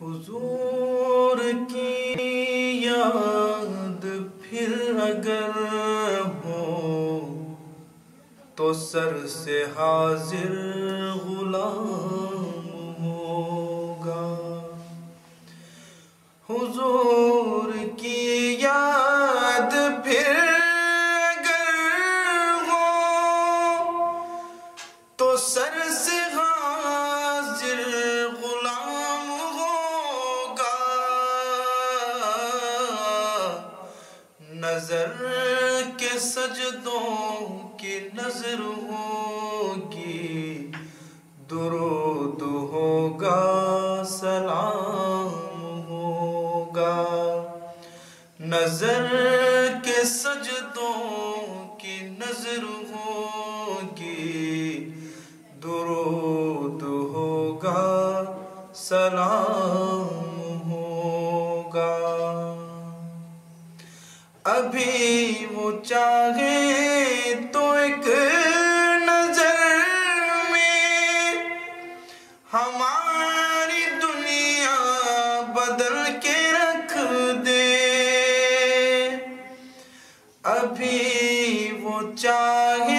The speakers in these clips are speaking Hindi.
हुजूर की याद फिर अगर हो तो सर से हाजिर गुलाम होगा। हुजूर की याद फिर अगर हो तो सर से नज़र के सजदों की नज़र होगी। दुरूद होगा, सलाम होगा। नज़र के सजदों की नज़र होगी। अभी वो चाहे तो एक नज़र में हमारी दुनिया बदल के रख दे। अभी वो चाहे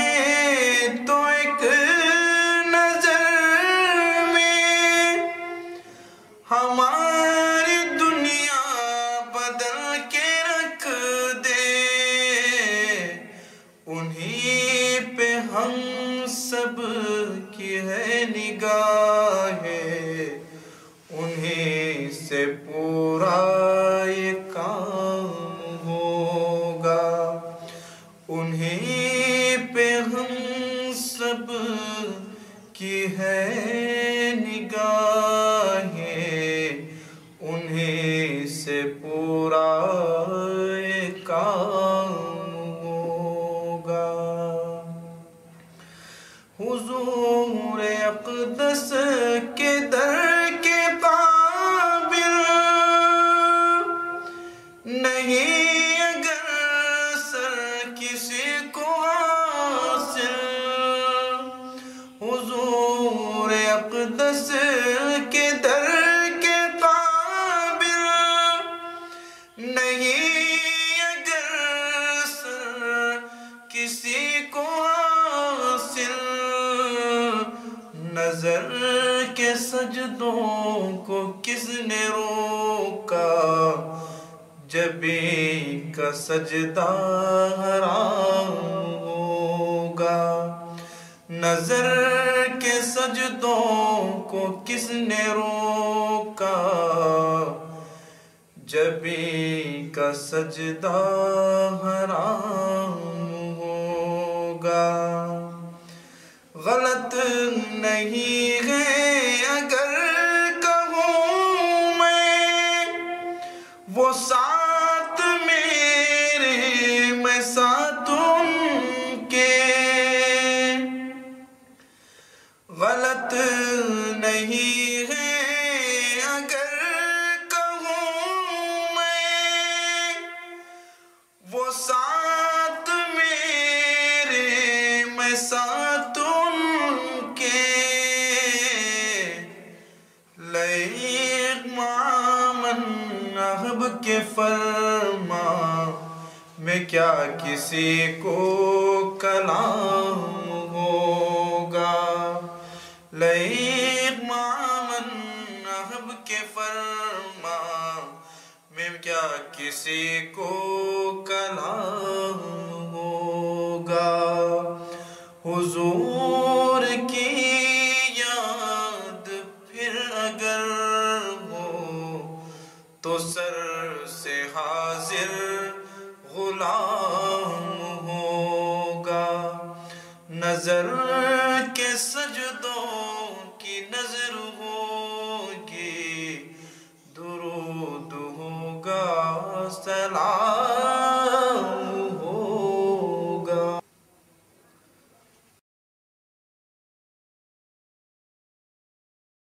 हम सब की है निगाहें, उन्हीं से पूरा ये काम होगा। उन्हीं पे हम सब की है के दर के काबिल नहीं अगर सर किसी को नज़र के सजदों को किसने रोका? जबी का सजदा हराम होगा। नज़र के सजदों को किसने रोका? जबी का सजदा हराम साथ मेरे, मैं साथ उनके गलत नहीं है अगर कहूँ मैं, वो साथ मेरे, मैं साथ क्या किसी को कलाम होगा? लैक मामन के फरमा में क्या किसी को कलाम होगा? हुजूर की याद फिर अगर हो तो सर से हाजिर गुलाम होगा। नज़र के सजदों की नज़र होगी। दुरूद होगा सलाम